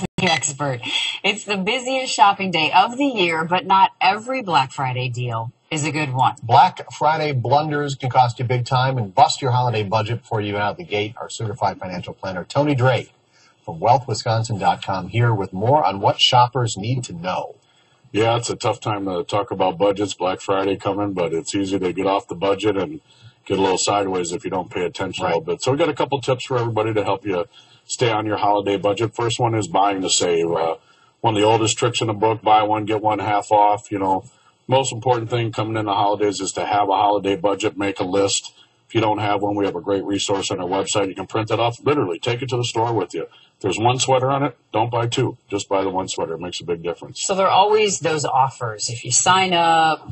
the expert. It's the busiest shopping day of the year, but not every Black Friday deal is a good one. Black Friday blunders can cost you big time and bust your holiday budget before you out the gate. Our certified financial planner, Tony Drake from wealthwisconsin.com here with more on what shoppers need to know. Yeah, it's a tough time to talk about budgets. Black Friday coming, but it's easy to get off the budget and get a little sideways if you don't pay attention right. a little bit. So we got a couple tips for everybody to help you stay on your holiday budget. First one is buying to save. Uh, one of the oldest tricks in the book: buy one get one half off. You know, most important thing coming in the holidays is to have a holiday budget. Make a list. If you don't have one, we have a great resource on our website. You can print it off. Literally, take it to the store with you. If there's one sweater on it, don't buy two. Just buy the one sweater. It makes a big difference. So there are always those offers. If you sign up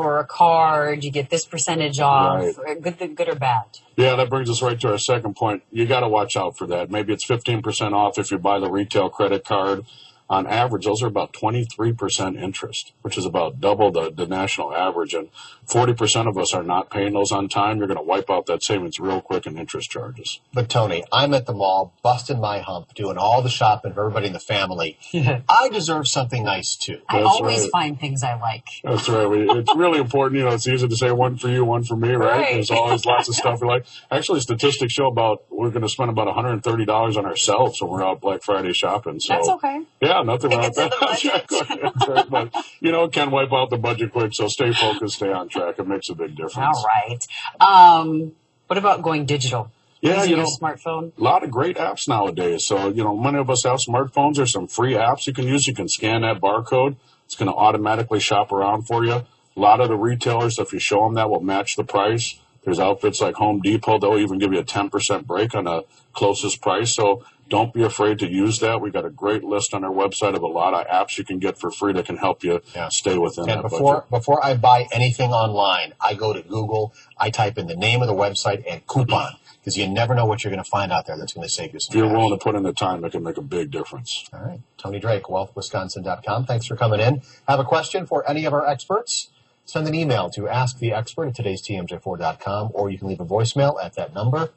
for a card, you get this percentage off, right. good, good or bad. Yeah, that brings us right to our second point. You got to watch out for that. Maybe it's 15% off if you buy the retail credit card on average, those are about 23% interest, which is about double the, the national average. And 40% of us are not paying those on time. You're going to wipe out that savings real quick in interest charges. But Tony, I'm at the mall, busting my hump, doing all the shopping for everybody in the family. I deserve something nice too. I That's always right. find things I like. That's right. It's really important. You know, it's easy to say one for you, one for me, right? right. There's always lots of stuff we like. Actually, statistics show about we're going to spend about $130 on ourselves when we're out Black Friday shopping. So That's okay. Yeah, nothing wrong with that. but, you know, it can wipe out the budget quick, so stay focused, stay on track. It makes a big difference. All right. Um, what about going digital? Yeah, you know, smartphone. A lot of great apps nowadays. So, you know, many of us have smartphones. There's some free apps you can use. You can scan that barcode. It's going to automatically shop around for you. A lot of the retailers, if you show them that, will match the price. There's outfits like Home Depot. They'll even give you a 10% break on the closest price. So don't be afraid to use that. We've got a great list on our website of a lot of apps you can get for free that can help you yeah. stay within and that before, budget. Before I buy anything online, I go to Google, I type in the name of the website and coupon because you never know what you're going to find out there that's going to save you some If you're cash. willing to put in the time, it can make a big difference. All right. Tony Drake, wealthwisconsin.com. Thanks for coming in. Have a question for any of our experts? Send an email to asktheexpert at today'stmj4.com or you can leave a voicemail at that number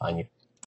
on your